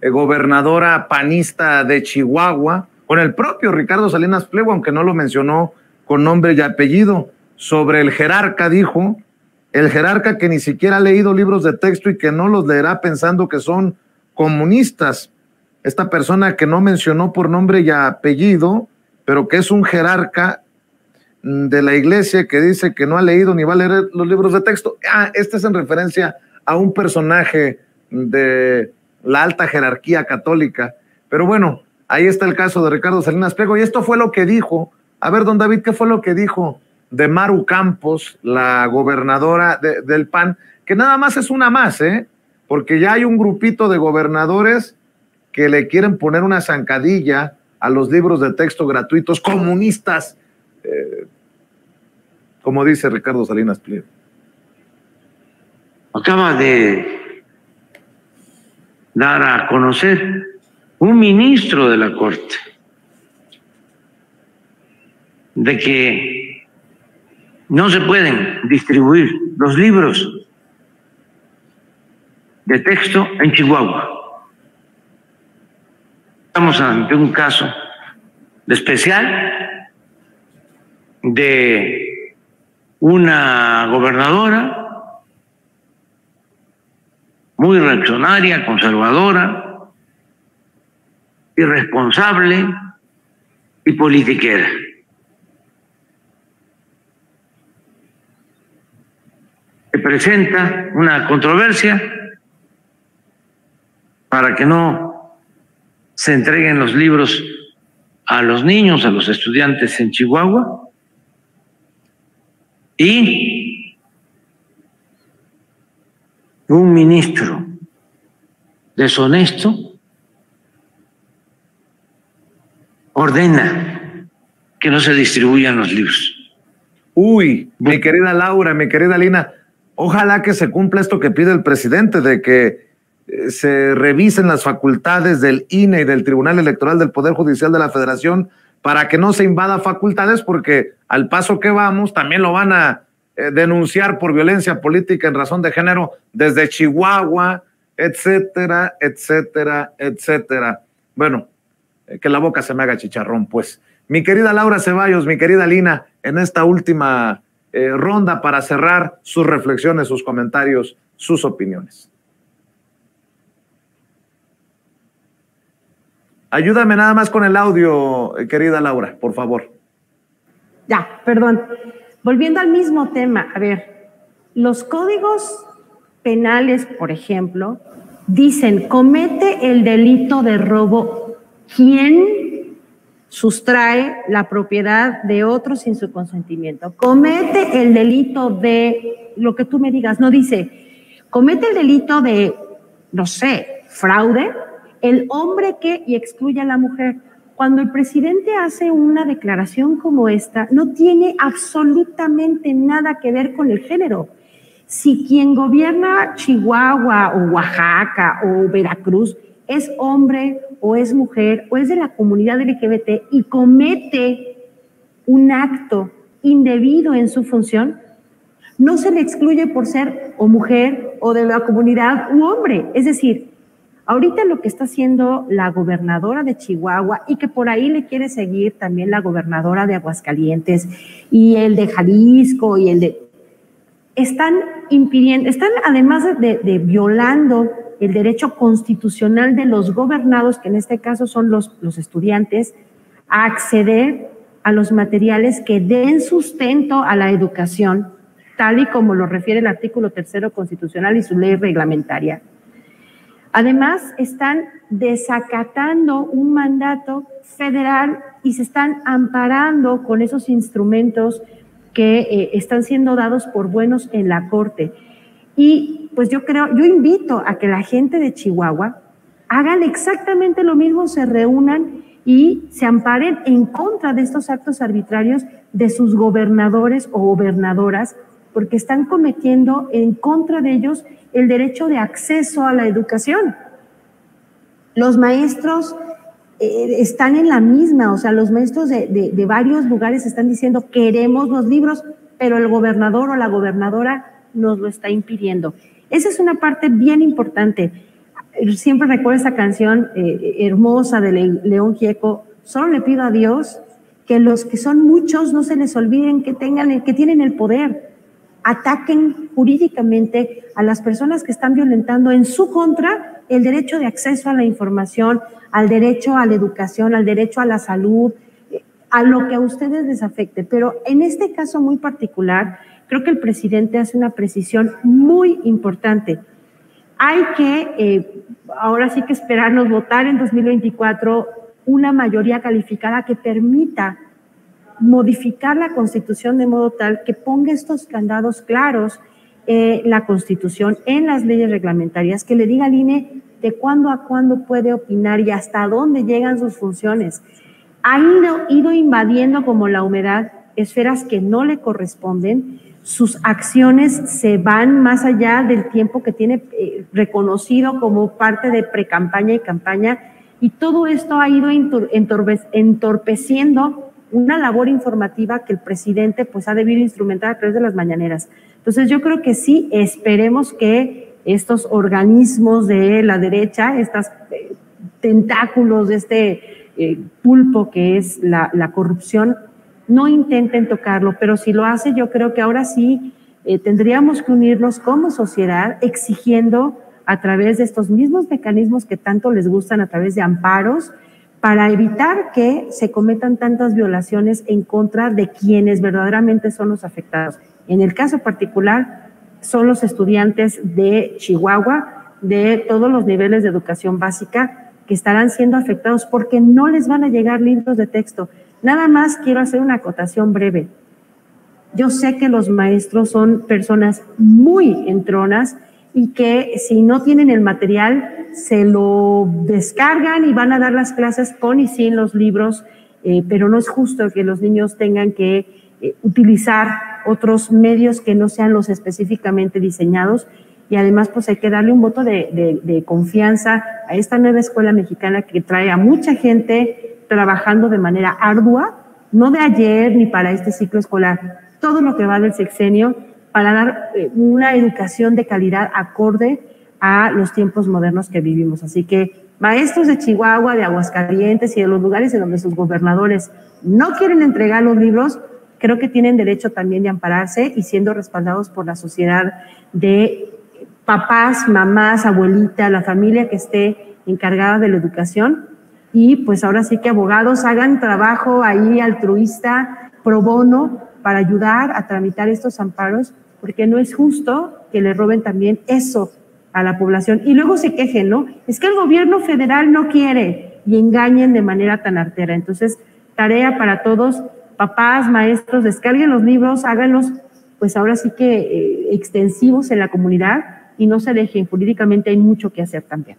eh, gobernadora panista de Chihuahua, con el propio Ricardo Salinas Pliego, aunque no lo mencionó con nombre y apellido, sobre el jerarca, dijo, el jerarca que ni siquiera ha leído libros de texto y que no los leerá pensando que son comunistas. Esta persona que no mencionó por nombre y apellido, pero que es un jerarca de la iglesia que dice que no ha leído ni va a leer los libros de texto. Ah, este es en referencia a un personaje de la alta jerarquía católica. Pero bueno, ahí está el caso de Ricardo Salinas Pliego. Y esto fue lo que dijo. A ver, don David, ¿qué fue lo que dijo de Maru Campos, la gobernadora del PAN? Que nada más es una más, ¿eh? Porque ya hay un grupito de gobernadores que le quieren poner una zancadilla a los libros de texto gratuitos comunistas, eh, como dice Ricardo Salinas Pliego. Acaba de dar a conocer un ministro de la Corte de que no se pueden distribuir los libros de texto en Chihuahua. Estamos ante un caso especial de una gobernadora muy reaccionaria, conservadora, irresponsable y politiquera. Se presenta una controversia para que no se entreguen los libros a los niños, a los estudiantes en Chihuahua, y un ministro deshonesto ordena que no se distribuyan los libros. Uy, mi querida Laura, mi querida Lina, ojalá que se cumpla esto que pide el presidente de que eh, se revisen las facultades del INE y del Tribunal Electoral del Poder Judicial de la Federación para que no se invada facultades, porque al paso que vamos también lo van a eh, denunciar por violencia política en razón de género desde Chihuahua, etcétera, etcétera, etcétera. Bueno, eh, que la boca se me haga chicharrón, pues. Mi querida Laura Ceballos, mi querida Lina, en esta última eh, ronda para cerrar sus reflexiones, sus comentarios, sus opiniones. Ayúdame nada más con el audio, querida Laura, por favor. Ya, perdón. Volviendo al mismo tema, a ver, los códigos penales, por ejemplo, dicen, comete el delito de robo quien sustrae la propiedad de otro sin su consentimiento. Comete el delito de lo que tú me digas, no dice, comete el delito de, no sé, fraude, el hombre que y excluye a la mujer. Cuando el presidente hace una declaración como esta, no tiene absolutamente nada que ver con el género. Si quien gobierna Chihuahua o Oaxaca o Veracruz es hombre o es mujer o es de la comunidad LGBT y comete un acto indebido en su función, no se le excluye por ser o mujer o de la comunidad u hombre. Es decir, Ahorita lo que está haciendo la gobernadora de Chihuahua y que por ahí le quiere seguir también la gobernadora de Aguascalientes y el de Jalisco y el de... Están impidiendo, están además de, violando el derecho constitucional de los gobernados, que en este caso son los, los estudiantes, a acceder a los materiales que den sustento a la educación, tal y como lo refiere el artículo tercero constitucional y su ley reglamentaria. Además, están desacatando un mandato federal y se están amparando con esos instrumentos que eh, están siendo dados por buenos en la Corte. Y pues yo creo, yo invito a que la gente de Chihuahua hagan exactamente lo mismo, se reúnan y se amparen en contra de estos actos arbitrarios de sus gobernadores o gobernadoras, porque están cometiendo en contra de ellos el derecho de acceso a la educación. Los maestros eh, están en la misma, o sea, los maestros de, de varios lugares están diciendo queremos los libros, pero el gobernador o la gobernadora nos lo está impidiendo. Esa es una parte bien importante. siempre recuerdo esa canción eh, hermosa de León Gieco, solo le pido a Dios que los que son muchos no se les olviden que tengan que tienen el poder, ataquen jurídicamente a las personas que están violentando en su contra el derecho de acceso a la información, al derecho a la educación, al derecho a la salud, a lo que a ustedes les afecte. Pero en este caso muy particular, creo que el presidente hace una precisión muy importante. Hay que, eh, ahora sí que esperarnos votar en 2024 una mayoría calificada que permita modificar la constitución de modo tal que ponga estos candados claros eh, la constitución en las leyes reglamentarias, que le diga al INE de cuándo a cuándo puede opinar y hasta dónde llegan sus funciones. Ha ido, ido invadiendo como la humedad esferas que no le corresponden, sus acciones se van más allá del tiempo que tiene eh, reconocido como parte de precampaña y campaña, y todo esto ha ido entorpeciendo una labor informativa que el presidente pues ha debido instrumentar a través de las mañaneras. Entonces yo creo que sí, esperemos que estos organismos de la derecha, estos eh, tentáculos de este eh, pulpo que es la, corrupción, no intenten tocarlo, pero si lo hace, yo creo que ahora sí eh, tendríamos que unirnos como sociedad exigiendo a través de estos mismos mecanismos que tanto les gustan, a través de amparos, para evitar que se cometan tantas violaciones en contra de quienes verdaderamente son los afectados. En el caso particular, son los estudiantes de Chihuahua, de todos los niveles de educación básica, que estarán siendo afectados porque no les van a llegar libros de texto. Nada más quiero hacer una acotación breve. Yo sé que los maestros son personas muy entronas y que si no tienen el material se lo descargan y van a dar las clases con y sin los libros, eh, pero no es justo que los niños tengan que eh, utilizar otros medios que no sean los específicamente diseñados. Y además pues hay que darle un voto de, de confianza a esta nueva escuela mexicana que trae a mucha gente trabajando de manera ardua, no de ayer ni para este ciclo escolar, todo lo que va del sexenio para dar eh, una educación de calidad acorde a los tiempos modernos que vivimos. Así que maestros de Chihuahua, de Aguascalientes y de los lugares en donde sus gobernadores no quieren entregar los libros, creo que tienen derecho también de ampararse y siendo respaldados por la sociedad de papás, mamás, abuelitas, la familia que esté encargada de la educación, y pues ahora sí que abogados hagan trabajo ahí altruista, pro bono, para ayudar a tramitar estos amparos, porque no es justo que le roben también eso a la población. Y luego se quejen, ¿no? Es que el gobierno federal no quiere y engañen de manera tan artera. Entonces, tarea para todos, papás, maestros, descarguen los libros, háganlos, pues ahora sí que eh, extensivos en la comunidad y no se dejen. Jurídicamente hay mucho que hacer también.